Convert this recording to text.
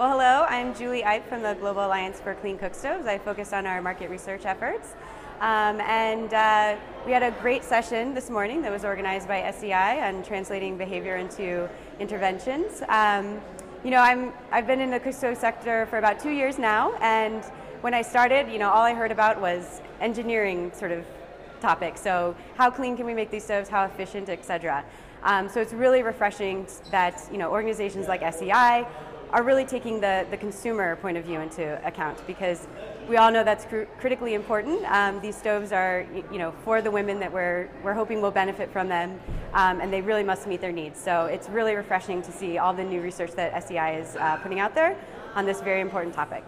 Well, hello, I'm Julie Ipe from the Global Alliance for Clean Cookstoves. I focus on our market research efforts. Um, and uh, we had a great session this morning that was organized by SEI on translating behavior into interventions. Um, you know, I'm, I've been in the cookstove sector for about two years now, and when I started, you know, all I heard about was engineering sort of topics. So how clean can we make these stoves, how efficient, et cetera. Um, so it's really refreshing that you know organizations like SEI are really taking the, the consumer point of view into account because we all know that's cr- critically important. Um, these stoves are, you know, for the women that we're, we're hoping will benefit from them, um, and they really must meet their needs. So it's really refreshing to see all the new research that SEI is uh, putting out there on this very important topic.